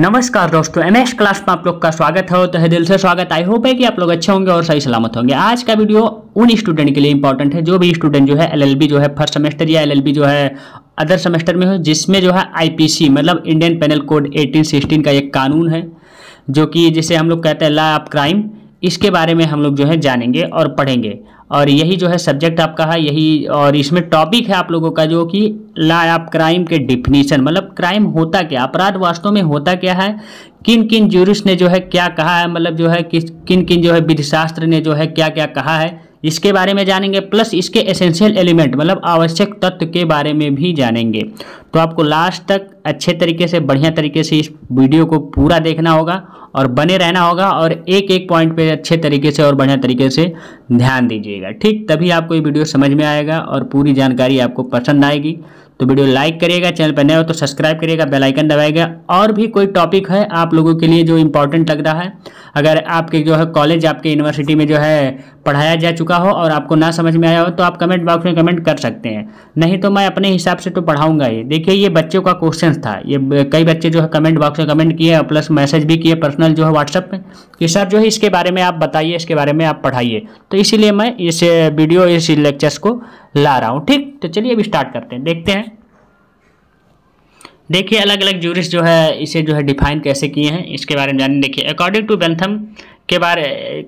नमस्कार दोस्तों M S class में आप लोग का स्वागत है तो है दिल से स्वागत। आई होप है कि आप लोग अच्छे होंगे और सही सलामत होंगे। आज का वीडियो उन स्टूडेंट के लिए इंपॉर्टेंट है, जो भी स्टूडेंट जो है एलएलबी जो है फ़र्स्ट सेमेस्टर या एलएलबी जो है अदर सेमेस्टर में हो, जिसमें जो है आईपीसी मतलब इंडियन पेनल कोड 1816 का एक कानून है, जो कि जिसे हम लोग कहते हैं ला ऑफ़ क्राइम इसके बारे में हम लोग जो है जानेंगे और पढ़ेंगे। और यही जो है सब्जेक्ट आपका है, यही और इसमें टॉपिक है आप लोगों का जो कि ला ऑफ़ क्राइम के डिफिनीशन मतलब क्राइम होता क्या, अपराध वास्तव में होता क्या है किन किन जूरिस्ट ने जो है क्या कहा है मतलब जो है किस किन किन जो है विधिशास्त्र ने जो है क्या क्या कहा है इसके बारे में जानेंगे प्लस इसके एसेंशियल एलिमेंट मतलब आवश्यक तत्व के बारे में भी जानेंगे। तो आपको लास्ट तक अच्छे तरीके से, बढ़िया तरीके से इस वीडियो को पूरा देखना होगा और बने रहना होगा और एक एक पॉइंट पे अच्छे तरीके से और बढ़िया तरीके से ध्यान दीजिएगा, ठीक? तभी आपको ये वीडियो समझ में आएगा और पूरी जानकारी आपको पसंद आएगी। तो वीडियो लाइक करिएगा चैनल पर नए हो तो सब्सक्राइब करिएगा बेल आइकन दबाइएगा। और भी कोई टॉपिक है आप लोगों के लिए जो इंपॉर्टेंट लग रहा है अगर आपके जो है कॉलेज आपके यूनिवर्सिटी में जो है पढ़ाया जा चुका हो और आपको ना समझ में आया हो तो आप कमेंट बॉक्स में कमेंट कर सकते हैं। नहीं तो मैं अपने हिसाब से तो पढ़ाऊँगा ही। देखिए, ये बच्चों का क्वेश्चन था। ये कई बच्चे जो है कमेंट बॉक्स में कमेंट किए और प्लस मैसेज भी किए पर्सनल जो है व्हाट्सएप पे। कि सर जो है इसके बारे में आप बताइए, इसके बारे में आप पढ़ाइए। तो इसीलिए मैं इस वीडियो इस लेक्चर्स को ला रहा हूँ। ठीक? तो चलिए अभी स्टार्ट करते हैं। देखते हैं। देखिए अलग अलग जूरिस जो है, इसे जो है डिफाइन कैसे किए हैं, इसके बारे में जानिए। देखिए अकॉर्डिंग टू बेंथम के बारे,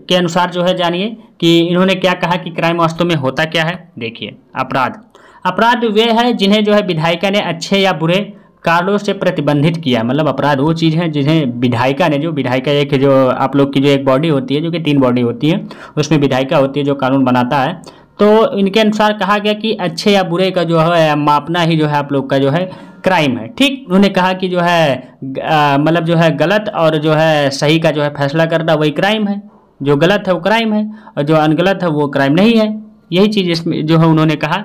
के अनुसार जो है जानिए कि इन्होंने क्या कहा कि क्राइम वास्तव में होता क्या है। देखिए, अपराध। अपराध वे है जिन्हें जो है विधायिका ने अच्छे या बुरे कारणों से प्रतिबंधित किया। मतलब अपराध वो चीज़ है जिन्हें विधायिका ने जो, विधायिका एक जो, आप लोग की जो एक बॉडी होती है, जो कि तीन बॉडी होती है, उसमें विधायिका होती है जो कानून बनाता है। तो इनके अनुसार कहा गया कि अच्छे या बुरे का जो है, मापना ही जो है आप लोग का जो है क्राइम है। ठीक, उन्होंने कहा कि जो है मतलब जो है गलत और जो है सही का जो है फैसला करना वही क्राइम है। जो गलत है वो क्राइम है और जो अनगलत है वो क्राइम नहीं है। यही चीज़ इसमें जो है उन्होंने कहा।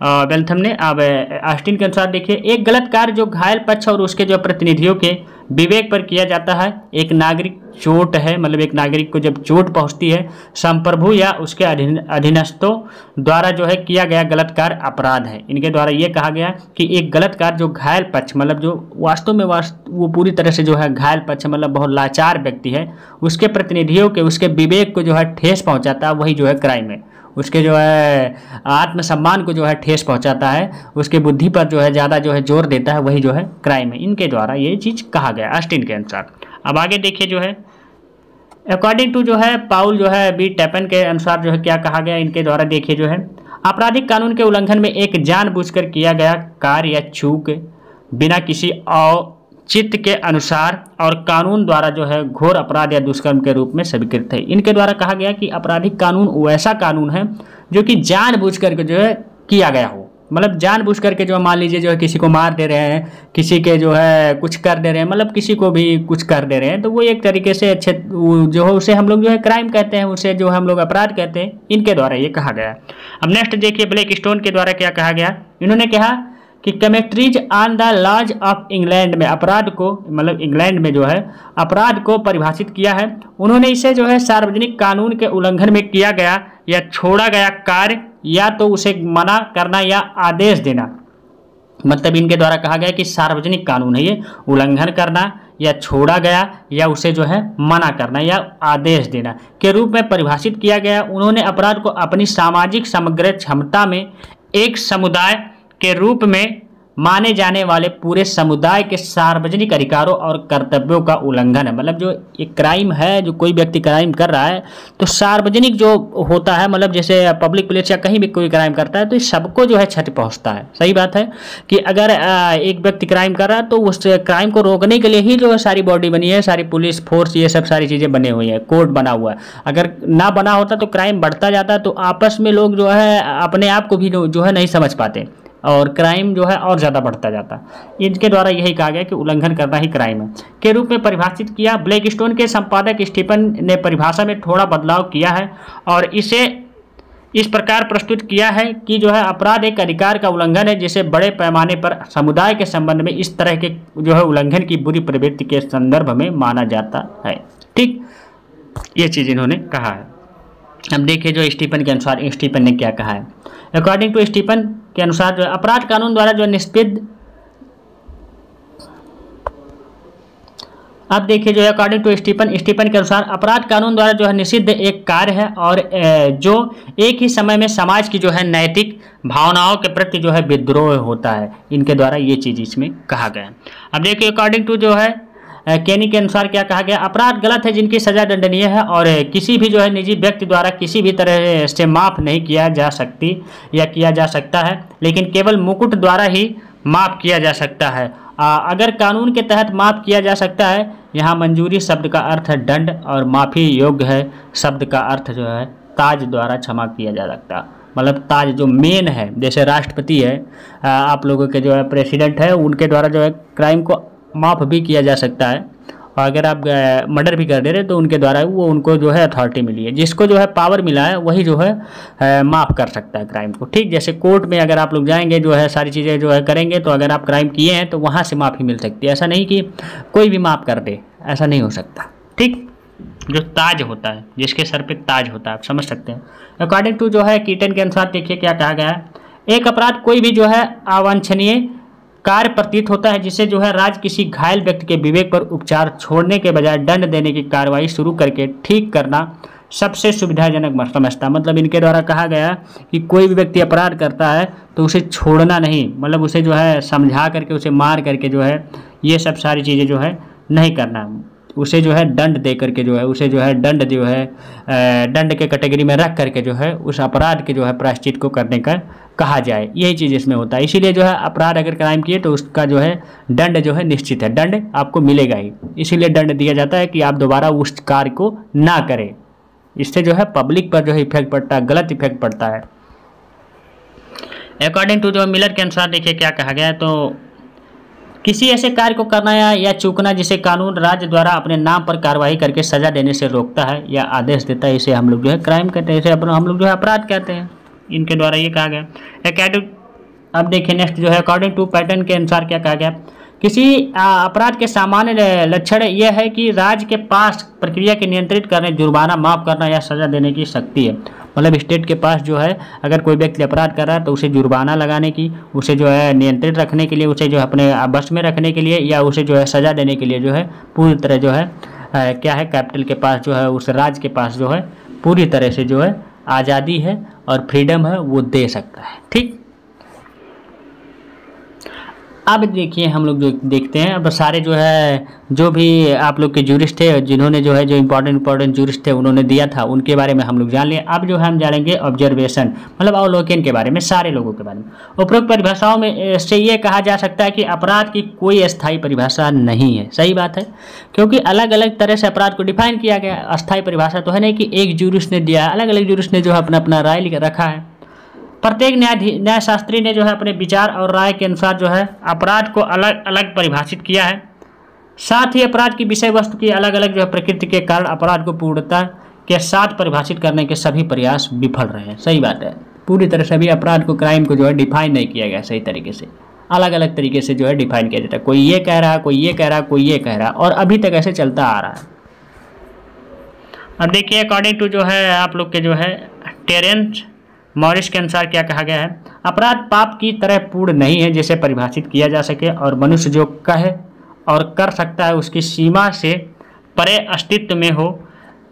बेल्थम ने, अब आस्टिन के अनुसार देखिए, एक गलत कार्य जो घायल, पक्ष और उसके जो प्रतिनिधियों के विवेक पर किया जाता है, एक नागरिक चोट है मतलब एक नागरिक को जब चोट पहुँचती है, संप्रभु या उसके अधीन, अधीनस्थों द्वारा जो है किया गया गलत कार्य अपराध है। इनके द्वारा ये कहा गया कि एक गलत कार्य जो घायल पक्ष मतलब जो वास्तव में वास्तव वो पूरी तरह से जो है घायल पक्ष मतलब बहुत लाचार व्यक्ति है, उसके प्रतिनिधियों के, उसके विवेक को जो है ठेस पहुँचाता, वही जो है क्राइम है। उसके जो है, आत्मसम्मान को जो है ठेस पहुंचाता है, उसके बुद्धि पर जो है, ज़्यादा जो है ज़ोर देता है, वही जो है क्राइम है। इनके द्वारा ये चीज़ कहा गया अस्टिन के अनुसार। अब आगे देखिए जो है अकॉर्डिंग टू जो है पाउल जो है बी टेपन के अनुसार जो है क्या कहा गया, इनके द्वारा देखिए जो है, आपराधिक कानून के उल्लंघन में एक जानबूझकर किया गया कार्य या चूक, बिना किसी चित्त के अनुसार और कानून द्वारा जो है घोर अपराध या दुष्कर्म के रूप में स्वीकृत है इनके द्वारा कहा गया कि आपराधिक कानून वैसा कानून है जो कि जानबूझ करके जो है किया गया हो। मतलब जानबूझ करके जो मान लीजिए जो है किसी को मार दे रहे हैं, किसी के जो है कुछ कर दे रहे हैं मतलब किसी को भी कुछ कर दे रहे हैं तो वो एक तरीके से अच्छे जो है उसे हम लोग जो है क्राइम कहते हैं, उसे जो हम लोग अपराध कहते हैं, इनके द्वारा ये कहा गया। अब नेक्स्ट देखिए ब्लैक स्टोन के द्वारा क्या कहा गया? इन्होंने कहा कि commentaries on the laws of England में, अपराध को मतलब इंग्लैंड में जो है, अपराध को परिभाषित किया है। उन्होंने इसे जो है सार्वजनिक कानून के उल्लंघन में किया गया या छोड़ा गया कार्य, या तो उसे मना करना या आदेश देना। मतलब इनके द्वारा कहा गया कि सार्वजनिक कानून है ये, उल्लंघन करना या छोड़ा गया या उसे जो है मना करना या आदेश देना के रूप में परिभाषित किया गया। उन्होंने अपराध को अपनी सामाजिक समग्र क्षमता में एक समुदाय के रूप में माने जाने वाले पूरे समुदाय के सार्वजनिक अधिकारों और कर्तव्यों का उल्लंघन है। मतलब जो एक क्राइम है, जो कोई व्यक्ति क्राइम कर रहा है तो सार्वजनिक जो होता है मतलब जैसे पब्लिक प्लेस या कहीं भी कोई क्राइम करता है तो सबको जो है क्षति पहुँचता है। सही बात है कि अगर एक व्यक्ति क्राइम कर रहा है तो उस क्राइम को रोकने के लिए ही जो सारी बॉडी बनी है, सारी पुलिस फोर्स ये सब सारी चीज़ें बनी हुई हैं कोर्ट बना हुआ है। अगर ना बना होता तो क्राइम बढ़ता जाता तो आपस में लोग जो है, अपने आप को भी जो है नहीं समझ पाते। और क्राइम जो है और ज़्यादा बढ़ता जाता। है इनके द्वारा यही कहा गया कि उल्लंघन करना ही क्राइम है। के रूप में परिभाषित किया ब्लैक स्टोन के संपादक स्टीफन ने परिभाषा में थोड़ा बदलाव किया है और इसे इस प्रकार प्रस्तुत किया है कि जो है अपराध एक अधिकार का उल्लंघन है, जिसे बड़े पैमाने पर समुदाय के संबंध में इस तरह के जो है उल्लंघन की बुरी प्रवृत्ति के संदर्भ में माना जाता है। ठीक, ये चीज़ इन्होंने कहा है। अब देखिए जो स्टीफन के अनुसार स्टीफन ने क्या कहा है। अकॉर्डिंग टू स्टीफन के अनुसार जो अपराध कानून द्वारा जो निष्पिद अब देखिए जो है अकॉर्डिंग टू स्टीफन स्टीफन के अनुसार अपराध कानून द्वारा जो है, निषिद्ध एक कार्य है और जो एक ही समय में समाज की जो है, नैतिक भावनाओं के प्रति जो है, विद्रोह होता है। इनके द्वारा ये चीज़ इसमें कहा गया अब देखिए अकॉर्डिंग टू जो है केनी के अनुसार क्या कहा गया? अपराध गलत है जिनकी सजा दंडनीय है और किसी भी जो है निजी व्यक्ति द्वारा किसी भी तरह से माफ़ नहीं किया जा सकती या किया जा सकता है लेकिन केवल मुकुट द्वारा ही माफ़ किया जा सकता है। आ, अगर कानून के तहत माफ़ किया जा सकता है यहाँ मंजूरी शब्द का अर्थ दंड और माफ़ी योग्य है शब्द का अर्थ जो है ताज द्वारा क्षमा किया जा सकता। मतलब ताज जो मेन है जैसे राष्ट्रपति है आप लोगों के जो है प्रेसिडेंट है उनके द्वारा जो है क्राइम को माफ़ भी किया जा सकता है। और अगर आप मर्डर भी कर दे रहे तो उनके द्वारा वो उनको जो है अथॉरिटी मिली है। जिसको जो है पावर मिला है, वही जो है माफ़ कर सकता है क्राइम को। ठीक, जैसे कोर्ट में अगर आप लोग जाएँगे, जो है सारी चीज़ें जो है करेंगे तो अगर आप क्राइम किए हैं तो वहाँ से माफ़ी मिल सकती है। ऐसा नहीं कि कोई भी माफ़ कर दे, ऐसा नहीं हो सकता। ठीक, जो ताज होता है, जिसके सर पे ताज होता है, आप समझ सकते हैं। अकॉर्डिंग टू जो है कीटन के अनुसार, देखिए क्या कहा गया है। एक अपराध कोई भी जो है अवांछनीय कार्य प्रतीत होता है, जिसे जो है राज्य किसी घायल व्यक्ति के विवेक पर उपचार छोड़ने के बजाय दंड देने की कार्रवाई शुरू करके ठीक करना सबसे सुविधाजनक समझता मतलब इनके द्वारा कहा गया कि कोई भी व्यक्ति अपराध करता है तो उसे छोड़ना नहीं मतलब उसे जो है समझा करके, उसे मार करके जो है ये सब सारी चीज़ें जो है नहीं करना। उसे जो है दंड दे करके जो है, उसे जो है दंड जो है दंड के कैटेगरी में रख करके जो है, उस अपराध के जो है प्रायश्चित को करने का कहा जाए। यही चीज़ इसमें होता है। इसीलिए जो है अपराध अगर क्राइम किए तो उसका जो है दंड जो है निश्चित है। दंड आपको मिलेगा ही। इसीलिए दंड दिया जाता है कि आप दोबारा उस कार्य को ना करें। इससे जो है पब्लिक पर जो है इफ़ेक्ट पड़ता है, गलत इफ़ेक्ट पड़ता है। अकॉर्डिंग टू जो मिलर के अनुसार देखिए क्या कहा गया है तो किसी ऐसे कार्य को करना या, या चूकना जिसे कानून राज्य द्वारा अपने नाम पर कार्रवाई करके सजा देने से रोकता है या आदेश देता है इसे हम लोग जो है क्राइम कहते हैं इसे हम लोग जो है अपराध कहते हैं। इनके द्वारा ये कहा गया। अकॉर्डिंग अब देखिए नेक्स्ट जो है अकॉर्डिंग टू पैटर्न के अनुसार क्या कहा गया? किसी अपराध के सामान्य लक्षण यह है कि राज्य के पास प्रक्रिया के नियंत्रित करने जुर्माना माफ़ करना या सजा देने की शक्ति है। मतलब स्टेट के पास जो है, अगर कोई व्यक्ति अपराध कर रहा है तो उसे जुर्माना लगाने की, उसे जो है नियंत्रित रखने के लिए, उसे जो है अपने बस में रखने के लिए, या उसे जो है सजा देने के लिए जो है, पूरी तरह जो है क्या है, कैपिटल के पास जो है, उस राज्य के पास जो है, पूरी तरह से जो है, आज़ादी है और फ्रीडम है, वो दे सकता है। ठीक? अब देखिए, हम लोग जो देखते हैं। अब सारे जो है, जो भी आप लोग के जूरिस्ट थे, जिन्होंने जो है, जो इम्पोर्टेंट इम्पोर्टेंट जूरिस्ट थे, उन्होंने दिया था, उनके बारे में हम लोग जान लिए अब जो है, हम जानेंगे ऑब्जर्वेशन मतलब अवलोकन के बारे में, सारे लोगों के बारे में। उपरोक्त परिभाषाओं में से ये कहा जा सकता है कि अपराध की कोई अस्थायी परिभाषा नहीं है। सही बात है? क्योंकि अलग अलग तरह से अपराध को डिफाइन किया गया। अस्थायी परिभाषा तो है नहीं कि एक जूरिस्ट ने दिया अलग अलग जूरिस्ट ने जो है अपना अपना राय रखा है। प्रत्येक न्यायाधी, न्यायशास्त्री ने जो है अपने विचार और राय के अनुसार जो है अपराध को अलग अलग परिभाषित किया है। साथ ही अपराध की विषय वस्तु की अलग अलग जो है प्रकृति के कारण अपराध को पूर्णता के साथ परिभाषित करने के सभी प्रयास विफल रहे हैं। सही बात है। पूरी तरह से अपराध को क्राइम को जो है डिफाइन नहीं किया गया सही तरीके से। अलग अलग तरीके से जो है डिफाइन किया जाता है। कोई ये कह रहा है कोई ये कह रहा है कोई ये कह रहा है और अभी तक ऐसे चलता आ रहा है। अब देखिए अकॉर्डिंग टू जो है आप लोग के जो है टेरेंट मॉरिस के अनुसार क्या कहा गया है? अपराध पाप की तरह पूर्ण नहीं है जिसे परिभाषित किया जा सके और मनुष्य जो कहे और कर सकता है उसकी सीमा से परे अस्तित्व में हो,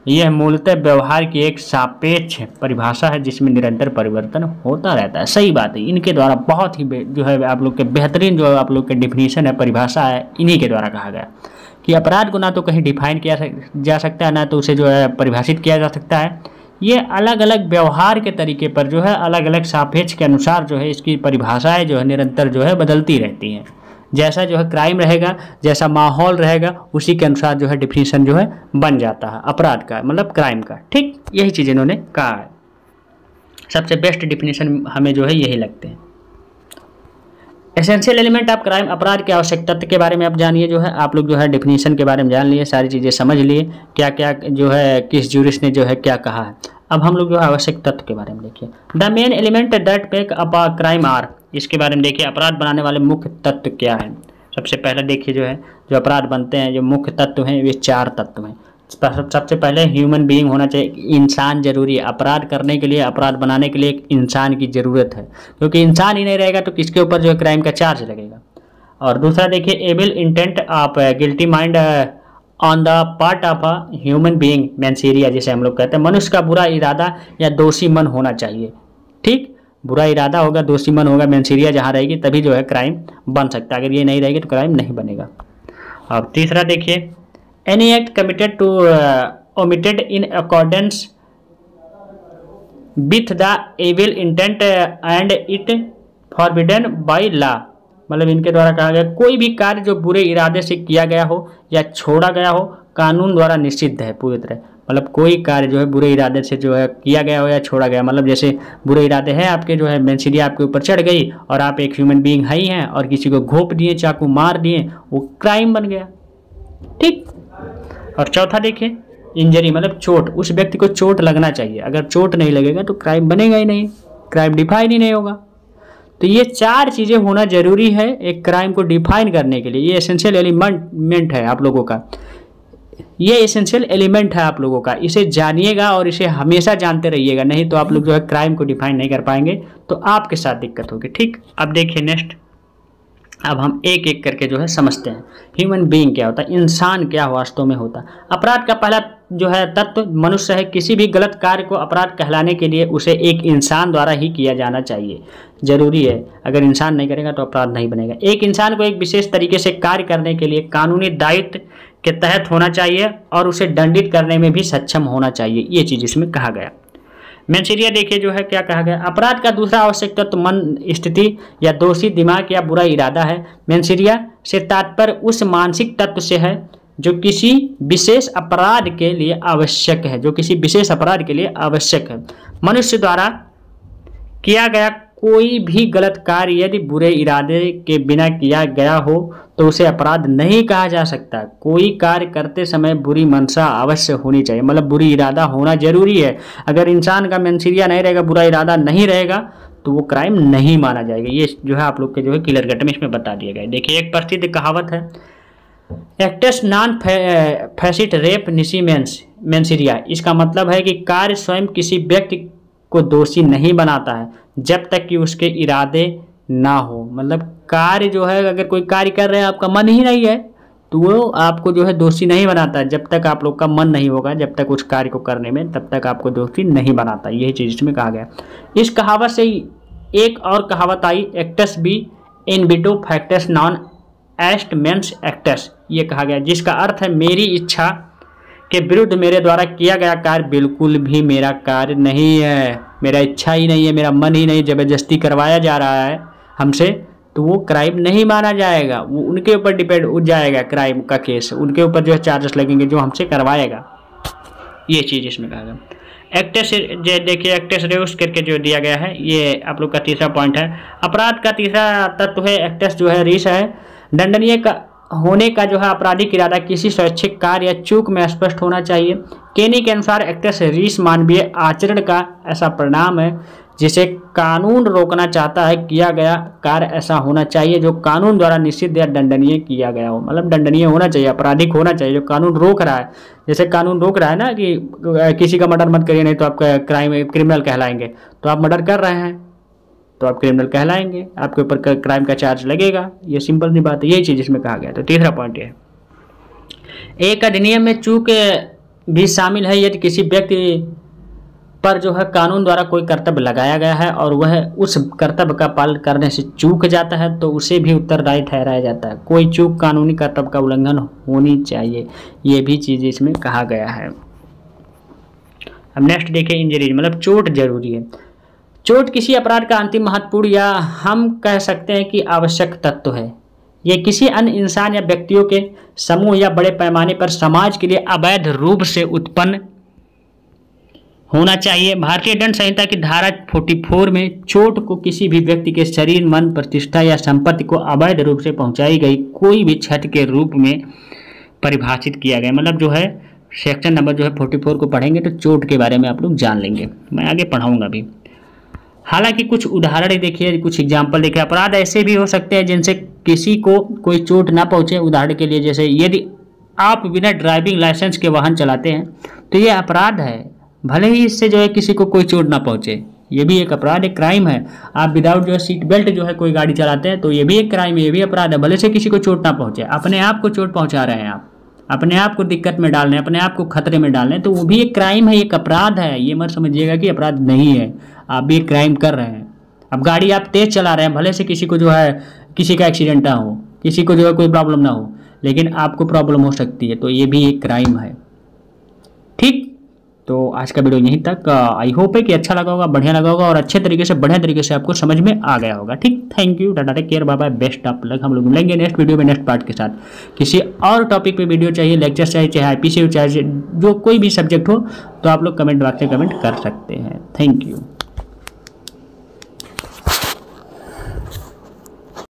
यह मूलतः व्यवहार की एक सापेक्ष परिभाषा है जिसमें निरंतर परिवर्तन होता रहता है। सही बात है, इनके द्वारा बहुत ही जो है आप लोग के बेहतरीन जो आप लोग के डिफिनीशन है, परिभाषा है, इन्हीं के द्वारा कहा गया कि अपराध को ना तो कहीं डिफाइन किया जा सकता है, ना तो उसे जो है परिभाषित किया जा सकता है। ये अलग अलग व्यवहार के तरीके पर जो है अलग अलग सापेक्ष के अनुसार जो है इसकी परिभाषाएँ जो है निरंतर जो है बदलती रहती हैं। जैसा जो है क्राइम रहेगा, जैसा माहौल रहेगा, उसी के अनुसार जो है डिफिनीशन जो है बन जाता है, अपराध का मतलब क्राइम का। ठीक, यही चीज़ इन्होंने कहा है। सबसे बेस्ट डिफिनीशन हमें जो है यही लगते हैं। एसेंशियल एलिमेंट ऑफ़ क्राइम अपराध के आवश्यक तत्व के बारे में आप जानिए, जो है, आप लोग जो है डिफिनीशन के बारे में जान लिए, सारी चीज़ें समझ लिए क्या क्या जो है, किस जूरिस्ट ने जो है, क्या कहा है। अब हम लोग जो है आवश्यक तत्व के बारे में देखिए। The main element that pack up crime are इसके बारे में देखिए, अपराध बनाने वाले मुख्य तत्व क्या है। सबसे पहले देखिए जो है, जो अपराध बनते हैं, जो मुख्य तत्व हैं वे चार तत्व हैं। सबसे पहले ह्यूमन बीइंग होना चाहिए, इंसान ज़रूरी है। अपराध करने के लिए, अपराध बनाने के लिए एक इंसान की ज़रूरत है। क्योंकि इंसान ही नहीं रहेगा तो किसके ऊपर जो है क्राइम का चार्ज लगेगा? और दूसरा देखिए एबिल इंटेंट आप guilty mind on the part of a human being mens rea जिसे हम लोग कहते हैं, मनुष्य का बुरा इरादा या दोषी मन होना चाहिए। ठीक? बुरा इरादा होगा, दोषी मन होगा मैंसीरिया जहाँ रहेगी, तभी जो है क्राइम बन सकता है। अगर ये नहीं रहेगी तो क्राइम नहीं बनेगा। अब तीसरा देखिए any act committed to omitted in accordance with the evil intent and it forbidden by law. मतलब इनके द्वारा कहा गया, कोई भी कार्य जो बुरे इरादे से किया गया हो या छोड़ा गया हो, कानून द्वारा निषिद्ध है पूरी तरह। मतलब कोई कार्य जो है बुरे इरादे से जो है किया गया हो या छोड़ा गया मतलब जैसे बुरे इरादे हैं, आपके जो है मेंसिडी आपके ऊपर चढ़ गई और आप एक ह्यूमन बीइंग है ही हैं और किसी को घोप दिए, चाकू मार दिए, वो क्राइम बन गया। ठीक? और चौथा देखिए इंजरी मतलब चोट, उस व्यक्ति को चोट लगना चाहिए। अगर चोट नहीं लगेगा तो क्राइम बनेगा ही नहीं क्राइम डिफाइन ही नहीं होगा। तो ये चार चीज़ें होना ज़रूरी है एक क्राइम को डिफाइन करने के लिए। ये एसेंशियल एलिमेंट है आप लोगों का। ये एसेंशियल एलिमेंट है आप लोगों का। इसे जानिएगा और इसे हमेशा जानते रहिएगा, नहीं तो आप लोग जो है क्राइम को डिफाइन नहीं कर पाएँगे तो आपके साथ दिक्कत होगी, ठीक? अब देखिए नेक्स्ट अब हम एक एक करके जो है समझते हैं। ह्यूमन बीइंग क्या होता है? इंसान क्या वास्तव में होता है? अपराध का पहला जो है तत्व मनुष्य है, किसी भी गलत कार्य को अपराध कहलाने के लिए उसे एक इंसान द्वारा ही किया जाना चाहिए। ज़रूरी है, अगर इंसान नहीं करेगा तो अपराध नहीं बनेगा। एक इंसान को एक विशेष तरीके से कार्य करने के लिए कानूनी दायित्व के तहत होना चाहिए और उसे दंडित करने में भी सक्षम होना चाहिए। ये चीज़ इसमें कहा गया। मैंसीरिया देखिए जो है क्या कहा गया? अपराध का दूसरा आवश्यक तत्व तो मन, स्थिति या दोषी, दिमाग या बुरा इरादा है। मैंसीरिया से तात्पर्य उस मानसिक तत्व से है जो किसी विशेष अपराध के लिए आवश्यक है, जो किसी विशेष अपराध के लिए आवश्यक है। मनुष्य द्वारा किया गया कोई भी गलत कार्य यदि बुरे इरादे के बिना किया गया हो तो उसे अपराध नहीं कहा जा सकता। कोई कार्य करते समय बुरी मनसा अवश्य होनी चाहिए। मतलब बुरी इरादा होना ज़रूरी है। अगर इंसान का मंसीरिया नहीं रहेगा, बुरा इरादा नहीं रहेगा तो वो क्राइम नहीं माना जाएगा। ये जो है आप लोग के जो है क्लियर कट में इसमें बता दिया गया देखिए, एक प्रसिद्ध कहावत है एक्टस नॉन फैसिट रेप निसीमेंस मेंसिरिया। इसका मतलब है कि कार्य स्वयं किसी व्यक्ति को दोषी नहीं बनाता है। जब तक कि उसके इरादे ना हो। मतलब कार्य जो है, अगर कोई कार्य कर रहे हैं, आपका मन ही नहीं है तो वो आपको जो है दोषी नहीं बनाता। जब तक आप लोग का मन नहीं होगा, जब तक उस कार्य को करने में, तब तक आपको दोषी नहीं बनाता। यही चीज़ इसमें कहा गया। इस कहावत से ही एक और कहावत आई एक्टस बी इन बिटो फैक्टस नॉन एस्ट मेंस एक्टस ये कहा गया, जिसका अर्थ है, मेरी इच्छा के विरुद्ध मेरे द्वारा किया गया कार्य बिल्कुल भी मेरा कार्य नहीं है। मेरा इच्छा ही नहीं है, मेरा मन ही नहीं, ज़बरदस्ती करवाया जा रहा है हमसे तो वो क्राइम नहीं माना जाएगा। वो उनके ऊपर डिपेंड हो जाएगा क्राइम का केस उनके ऊपर जो है चार्जेस लगेंगे, जो हमसे करवाएगा। ये चीज़ इसमें कहा गया। एक्टेस जो देखिए एक्टेस रेउस करके जो दिया गया है, ये आप लोग का तीसरा पॉइंट है। अपराध का तीसरा तत्व है एक्टेस जो है रिस है। दंडनीय का होने का जो है आपराधिक इरादा किसी स्वैच्छिक कार्य या चूक में स्पष्ट होना चाहिए। केनी के अनुसार एक्ट्रेस रीस मानवीय आचरण का ऐसा परिणाम है, जिसे कानून रोकना चाहता है, किया गया कार्य ऐसा होना चाहिए, जो कानून द्वारा निश्चित या दंडनीय किया गया हो। मतलब दंडनीय होना चाहिए, आपराधिक होना चाहिए, जो कानून रोक रहा है। जैसे कानून रोक रहा है ना कि किसी का मर्डर मत करिए, नहीं तो आप क्राइम, क्रिमिनल कहलाएँगे। तो आप मर्डर कर रहे हैं। तो आप क्रिमिनल कहलाएँगे, आपके ऊपर क्राइम का चार्ज लगेगा। ये सिंपल सी बात है यही चीज़ इसमें कहा गया तो तीसरा पॉइंट ये एक अधिनियम में चूक भी शामिल है, यदि किसी व्यक्ति पर जो है कानून द्वारा कोई कर्तव्य लगाया गया है और वह उस कर्तव्य का पालन करने से चूक जाता है तो उसे भी उत्तरदायी ठहराया जाता है। कोई चूक कानूनी कर्तव्य का उल्लंघन होनी चाहिए, ये भी चीज़ इसमें कहा गया है। अब नेक्स्ट देखिए इंजरीज मतलब चोट ज़रूरी है। चोट किसी अपराध का अंतिम महत्वपूर्ण या हम कह सकते हैं कि आवश्यक तत्व है। ये किसी अन्य इंसान या व्यक्तियों के समूह या बड़े पैमाने पर समाज के लिए अवैध रूप से उत्पन्न होना चाहिए। भारतीय दंड संहिता की धारा 44 में चोट को किसी भी व्यक्ति के शरीर, मन, प्रतिष्ठा या संपत्ति को अवैध रूप से पहुंचाई गई कोई भी क्षति के रूप में परिभाषित किया गया। मतलब जो है सेक्शन नंबर जो है 44 को पढ़ेंगे तो चोट के बारे में आप लोग जान लेंगे। मैं आगे पढ़ाऊँगा भी। हालाँकि कुछ उदाहरण देखिए, कुछ एग्ज़ाम्पल देखिए, अपराध ऐसे भी हो सकते हैं जिनसे किसी को कोई चोट ना पहुँचे उदाहरण के लिए, जैसे यदि आप बिना ड्राइविंग लाइसेंस के वाहन चलाते हैं तो ये अपराध है। भले ही इससे जो है किसी को कोई चोट ना पहुँचे, ये भी एक अपराध, एक क्राइम है। आप विदाउट जो है सीट बेल्ट जो है कोई गाड़ी चलाते हैं तो ये भी एक क्राइम है, ये भी अपराध है। भले से किसी को चोट ना पहुँचे, अपने आप को चोट पहुँचा रहे हैं आप, अपने आप को दिक्कत में डाल रहे हैं, अपने आप को खतरे में डाल रहे हैं तो वो भी एक क्राइम है, एक अपराध है। ये मत समझिएगा कि अपराध नहीं है। आप भी क्राइम कर रहे हैं। अब गाड़ी आप तेज चला रहे हैं, भले से किसी को जो है, किसी का एक्सीडेंट ना हो, किसी को जो है कोई प्रॉब्लम ना हो, लेकिन आपको प्रॉब्लम हो सकती है तो ये भी एक क्राइम है। ठीक? तो आज का वीडियो यहीं तक। आई होप है कि अच्छा लगा होगा, बढ़िया लगा होगा, और अच्छे तरीके से, बढ़िया तरीके से आपको समझ में आ गया होगा। ठीक? Thank you tata take care bye best of luck हम लोग मिलेंगे नेक्स्ट वीडियो में नेक्स्ट पार्ट के साथ। किसी और टॉपिक पे वीडियो चाहिए लेक्चर चाहिए, चाहे आई पी चाहे जो कोई भी सब्जेक्ट हो तो आप लोग कमेंट बॉक्स में कमेंट कर सकते हैं। Thank you